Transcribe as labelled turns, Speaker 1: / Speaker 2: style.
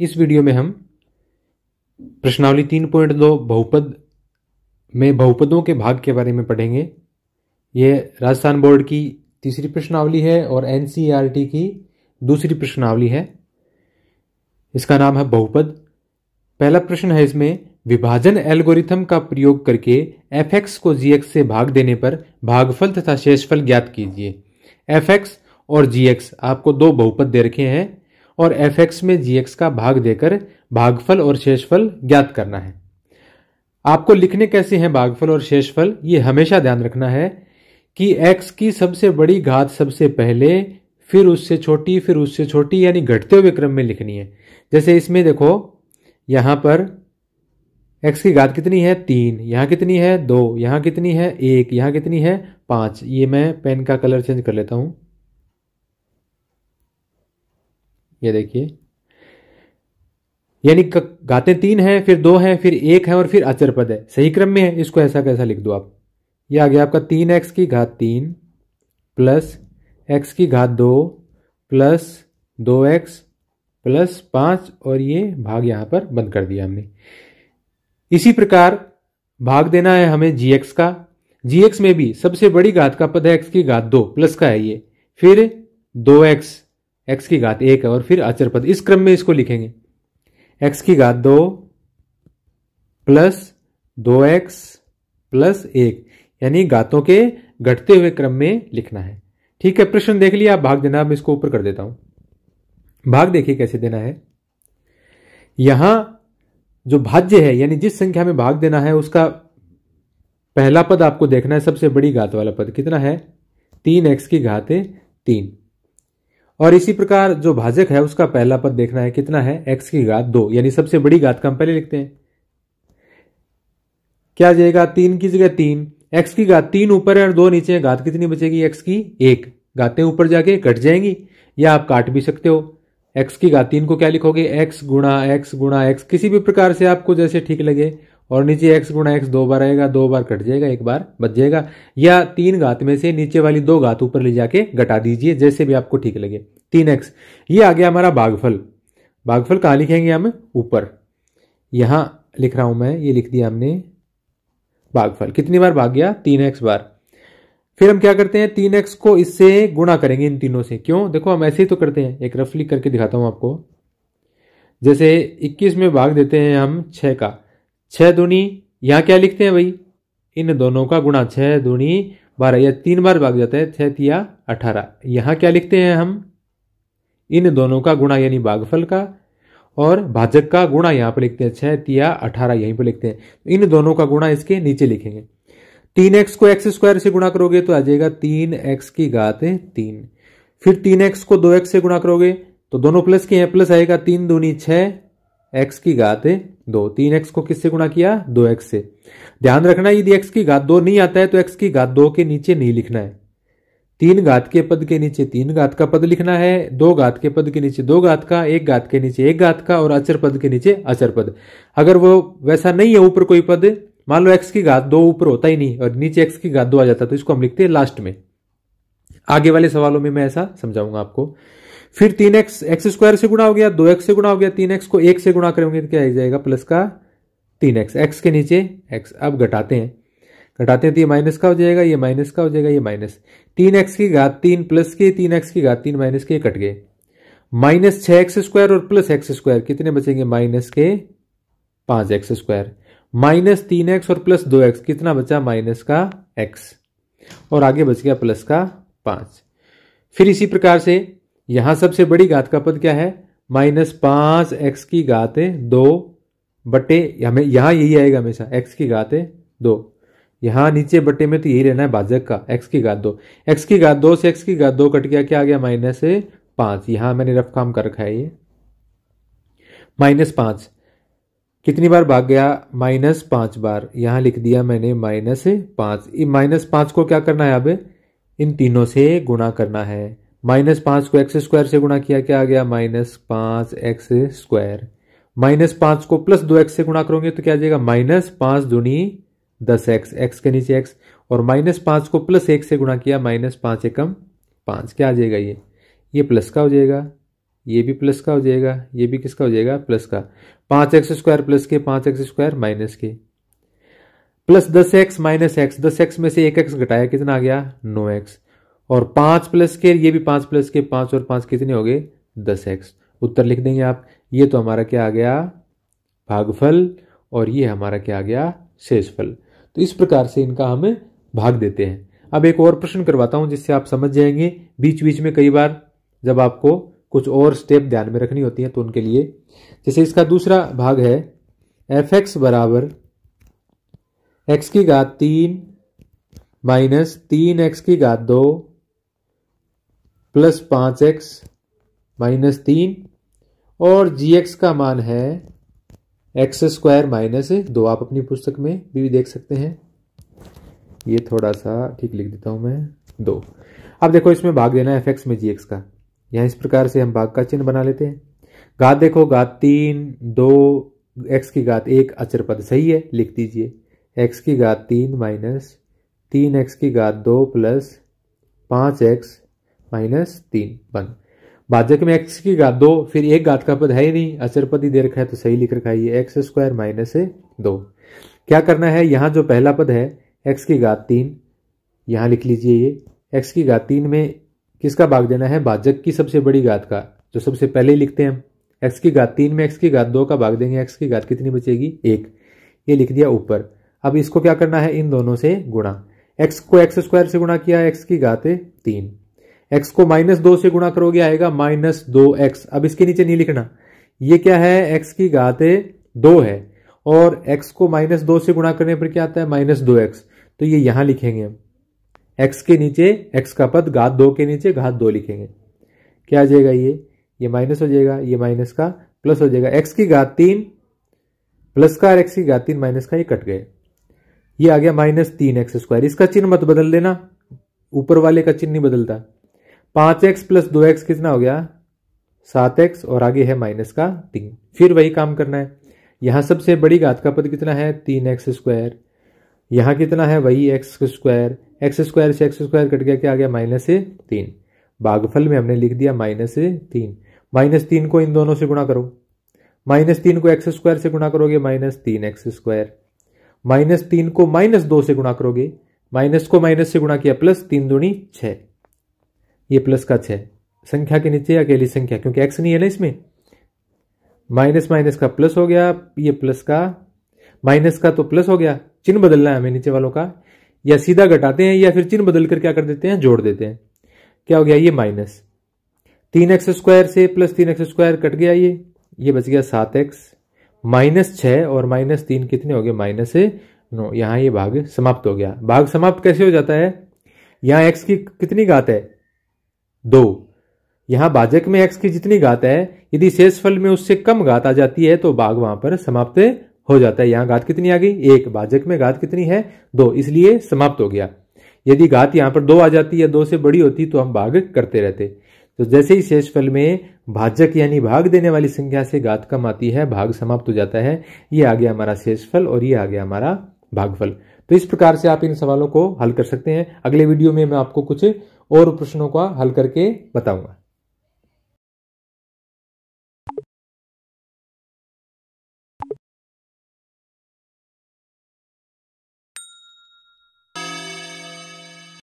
Speaker 1: इस वीडियो में हम प्रश्नावली तीन पॉइंट दो बहुपद में बहुपदों के भाग के बारे में पढ़ेंगे। यह राजस्थान बोर्ड की तीसरी प्रश्नावली है और एनसीईआरटी की दूसरी प्रश्नावली है। इसका नाम है बहुपद। पहला प्रश्न है इसमें, विभाजन एल्गोरिथम का प्रयोग करके एफ़ एक्स को जी एक्स से भाग देने पर भागफल तथा शेषफल ज्ञात कीजिए। एफ़ एक्स और जी एक्स आपको दो बहुपद दे रखे हैं। और एफ़ एक्स में जी एक्स का भाग देकर भागफल और शेषफल ज्ञात करना है। आपको लिखने कैसे हैं भागफल और शेषफल? ये हमेशा ध्यान रखना है कि एक्स की सबसे बड़ी घात सबसे पहले, फिर उससे छोटी, फिर उससे छोटी, यानी घटते हुए क्रम में लिखनी है। जैसे इसमें देखो, यहाँ पर एक्स की घात कितनी है? तीन। यहाँ कितनी है? दो। यहाँ कितनी है? एक। यहाँ कितनी है? पाँच। ये मैं पेन का कलर चेंज कर लेता हूँ। ये देखिए। यानी गाते तीन हैं, फिर दो हैं, फिर एक है और फिर अचर पद है। सही क्रम में है, इसको ऐसा कैसा लिख दो आप। ये आ गया आपका तीन एक्स की घात तीन, प्लस एक्स की घात दो, प्लस दो एक्स, प्लस पाँच, और ये भाग यहाँ पर बंद कर दिया हमने। इसी प्रकार भाग देना है हमें जी एक्स का। जी एक्स में भी सबसे बड़ी घात का पद है एक्स की घात दो, प्लस का है ये। फिर दो एक्स एक्स की घात एक है और फिर अचर पद। इस क्रम में इसको लिखेंगे। एक्स की घात दो प्लस दो एक्स प्लस एक, यानी घातों के घटते हुए क्रम में लिखना है। ठीक है, प्रश्न देख लिया आप भाग देना मैं इसको ऊपर कर देता हूँ। भाग देखिए कैसे देना है। यहाँ जो भाज्य है, यानी जिस संख्या में भाग देना है, उसका पहला पद आपको देखना है, सबसे बड़ी घात वाला पद। कितना है? तीन एक्स की घात तीन। और इसी प्रकार जो भाजक है, उसका पहला पद देखना है, कितना है? एक्स की घात दो, यानी सबसे बड़ी घात का हम पहले लिखते हैं। क्या जाएगा? तीन की जगह तीन। एक्स की घात तीन ऊपर है और दो नीचे घात कितनी बचेगी? एक्स की एक। घातें ऊपर जाके कट जाएँगी, या आप काट भी सकते हो। एक्स की घात तीन को क्या लिखोगे? एक्स गुणा एक्स गुणा एक्स किसी भी प्रकार से आपको जैसे ठीक लगे और नीचे एक्स गुणा एक्स दो बार आएगा, दो बार कट जाएगा, एक बार बच जाएगा। या तीन घात में से नीचे वाली दो घात ऊपर ले जाके घटा दीजिए, जैसे भी आपको ठीक लगे। तीन एक्स ये आ गया हमारा भागफल। भागफल कहाँ लिखेंगे हम? ऊपर। यहाँ लिख रहा हूँ मैं, ये लिख दिया हमने। भागफल। कितनी बार भाग गया? तीन एक्स बार। फिर हम क्या करते हैं? तीन एक्स को इससे गुणा करेंगे इन तीनों से। क्यों? देखो, हम ऐसे ही तो करते हैं। एक रफली करके दिखाता हूँ आपको। जैसे 21 में भाग देते हैं हम छह का। छह दूनी, यहाँ क्या लिखते हैं भाई? इन दोनों का गुणा छह दूनी, बारह या तीन बार भाग जाता है, छह तिया अठारह। यहाँ क्या लिखते हैं हम? इन दोनों का गुणा यानी भागफल का, और भाजक का गुणा यहाँ पर लिखते हैं, छह तिया अठारह, यहीं पर लिखते हैं। इन दोनों का गुणा इसके नीचे लिखेंगे। तीन एक्स को एक्स स्क्वायर से गुणा करोगे तो आ जाएगा तीन एक्स की घात तीन। फिर तीन एक्स को दो एक्स से गुणा करोगे तो दोनों प्लस के हैं, प्लस आएगा तीन दूनी छह एक्स की घात दो, तीन एक्स को किससे गुणा किया? दो एक्स से। ध्यान रखना, यदि एक्स की घात दो नहीं आता है तो एक्स की घात दो के नीचे नहीं लिखना है। तीन घात के पद के नीचे तीन घात का पद लिखना है, दो घात के पद के नीचे दो घात का, एक घात के नीचे एक घात का, और अचर पद के नीचे अचर पद। अगर वो वैसा नहीं है ऊपर कोई पद, मान लो एक्स की घात दो ऊपर होता ही नहीं, और नीचे एक्स की घात दो आ जाता तो इसको हम लिखते हैं लास्ट में। आगे वाले सवालों में मैं ऐसा समझाऊँगा आपको। फिर तीन एक्स एक्स स्क्वायर से गुणा हो गया, दो एक्स से गुणा हो गया, तीन एक्स को एक से गुणा करेंगे तो क्या आ जाएगा प्लस का तीन एक्स एक्स के नीचे एक्स अब घटाते हैं। घटाते हैं तो ये माइनस का हो जाएगा, ये माइनस का हो जाएगा, ये माइनस तीन एक्स की घात तीन प्लस के, तीन एक्स की घात तीन माइनस के कट गए। माइनस छह एक्स स्क्वायर और प्लस एक्स स्क्वायर कितने बचेंगे? माइनस के पाँच एक्स स्क्वायर माइनस तीन एक्स और प्लस दो एक्स कितना बचा? माइनस का एक्स और आगे बच गया प्लस का पाँच। फिर इसी प्रकार से यहाँ सबसे बड़ी घात का पद क्या है? माइनस पाँच एक्स की घात दो बटे, हमें यहाँ यही आएगा हमेशा, एक्स की घात दो। यहाँ नीचे बटे में तो यही रहना है भाजक का, एक्स की घात दो। एक्स की घात दो से एक्स की घात दो कट गया, क्या आ गया? माइनस पाँच। यहाँ मैंने रफ काम कर रखा है ये। माइनस पाँच। कितनी बार भाग गया? माइनस पाँच बार। यहाँ लिख दिया मैंने माइनस पाँच। माइनस पाँच को क्या करना है अब? इन तीनों से गुणा करना है। माइनस पाँच को एक्स स्क्वायर से गुणा किया क्या आ गया? माइनस पाँच एक्स स्क्वायर। माइनस पाँच को प्लस दो एक्स से गुणा करोगे तो क्या आ जाएगा? माइनस पाँच दुनी दस एक्स एक्स के नीचे एक्स। और माइनस पाँच को प्लस एक से गुणा किया, माइनस पाँच एकम पाँच। क्या आ जाएगा ये? ये प्लस का हो जाएगा। ये भी प्लस का हो जाएगा। ये भी किसका हो जाएगा? प्लस का। पाँच एक्स स्क्वायर प्लस के, पाँच एक्स स्क्वायर माइनस के। प्लस दस एक्स माइनस एक्स। दस एक्स में से एक एक्स घटाया कितना आ गया? No X. और पाँच प्लस के, ये भी पाँच प्लस के पाँच और पाँच कितने हो गए? दस एक्स उत्तर लिख देंगे आप, ये तो हमारा क्या आ गया? भागफल, और ये हमारा क्या आ गया? शेषफल। तो इस प्रकार से इनका हम भाग देते हैं। अब एक और प्रश्न करवाता हूँ, जिससे आप समझ जाएँगे। बीच बीच में कई बार जब आपको कुछ और स्टेप ध्यान में रखनी होती है तो उनके लिए। जैसे इसका दूसरा भाग है एफ़ एक्स बराबर एक्स की घात तीन माइनस तीन एक्स की घात दो प्लस पाँच एक्स माइनस तीन, और जी एक्स का मान है एक्स स्क्वायर माइनस दो। आप अपनी पुस्तक में भी देख सकते हैं। ये थोड़ा सा ठीक लिख देता हूँ मैं। दो। अब देखो, इसमें भाग देना है एफ़ एक्स में जी एक्स का। यहाँ इस प्रकार से हम भाग का चिन्ह बना लेते हैं। घात देखो, घात तीन, दो एक्स की घात एक, अचर पद सही है, लिख दीजिए। एक्स की घात तीन माइनस तीन एक्स की घात दो प्लस पाँच एक्स माइनस तीन, वन। भाजक में एक्स की घात दो, फिर एक घात का पद है ही नहीं, अचर पद ही दे रखा है तो सही लिख रखा है ये एक्स स्क्वायर माइनस दो। क्या करना है? यहाँ जो पहला पद है एक्स की घात तीन, यहाँ लिख लीजिए ये। एक्स की घात तीन में किसका भाग देना है? भाजक की सबसे बड़ी घात का, जो सबसे पहले लिखते हैं हम। एक्स की घात तीन में एक्स की घात दो का भाग देंगे एक्स की घात कितनी बचेगी? एक। ये लिख दिया ऊपर। अब इसको क्या करना है? इन दोनों से गुणा। एक्स को एक्स स्क्वायर से गुणा किया एक्स की घात तीन। एक्स को माइनस दो से गुणा करोगे आएगा माइनस दो एक्स अब इसके नीचे नहीं लिखना। ये क्या है? एक्स की घात दो है। और एक्स को माइनस दो से गुणा करने पर क्या आता है? माइनस दो एक्स तो ये यहाँ लिखेंगे हम। एक्स के नीचे एक्स का पद घात दो के नीचे, घात दो लिखेंगे। क्या आ जाएगा ये? ये माइनस हो जाएगा, ये माइनस का प्लस हो जाएगा। एक्स की घात तीन, प्लस का और एक्स की घात तीन, माइनस का ये कट गए। ये आ गया माइनस तीन एक्स स्क्वायर इसका चिन्ह मत बदल देना। ऊपर वाले का चिन्ह नहीं बदलता। पाँच एक्स प्लस दो एक्स कितना हो गया? सात एक्स और आगे है माइनस का तीन। फिर वही काम करना है। यहाँ सबसे बड़ी घात का पद कितना है? तीन एक्स स्क्वायर। यहाँ कितना है? वही एक्स स्क्वायर। एक्स स्क्वायर से एक्स स्क्वायर कट गया, क्या आ गया? माइनस तीन। भागफल में हमने लिख दिया माइनस तीन। माइनस तीन को इन दोनों से गुणा करो। माइनस तीन को एक्स स्क्वायर से गुणा करोगे, माइनस तीन एक्स स्क्वायर। माइनस तीन को माइनस दो से गुणा करोगे। माइनस को माइनस से गुणा किया, प्लस तीन दूनी छ ये प्लस का छ संख्या के नीचे अकेली संख्या? क्योंकि एक्स नहीं है ना इसमें। माइनस माइनस का प्लस हो गया, ये प्लस का। माइनस का तो प्लस हो गया। चिन्ह बदलना है हमें नीचे वालों का। या सीधा घटाते हैं या फिर चिन्ह बदल कर क्या कर देते हैं? जोड़ देते हैं। क्या हो गया? ये माइनस। तीन एक्स स्क्वायर से प्लस तीन एक्स स्क्वायर कट गया ये। ये बच गया सात एक्स। माइनस छ और माइनस तीन कितने हो गए? माइनस नौ। यहाँ ये भाग समाप्त हो गया। भाग समाप्त कैसे हो जाता है? यहाँ एक्स की कितनी घात है? दो। यहाँ भाजक में एक्स की जितनी घात है, यदि शेष फल में उससे कम घात आ जाती है तो भाग वहाँ पर समाप्त हो जाता है। यहाँ घात कितनी आ गई? एक। भाजक में घात कितनी है? दो। इसलिए समाप्त हो गया। यदि घात यहाँ पर दो आ जाती या दो से बड़ी होती तो हम भाग करते रहते। तो जैसे ही शेष फल में भाजक यानी भाग देने वाली संख्या से घात कम आती है भाग समाप्त हो जाता है। ये आ गया हमारा शेष फल और ये आ गया हमारा भागफल तो इस प्रकार से आप इन सवालों को हल कर सकते हैं। अगले वीडियो में मैं आपको कुछ और प्रश्नों का हल करके बताऊँगा।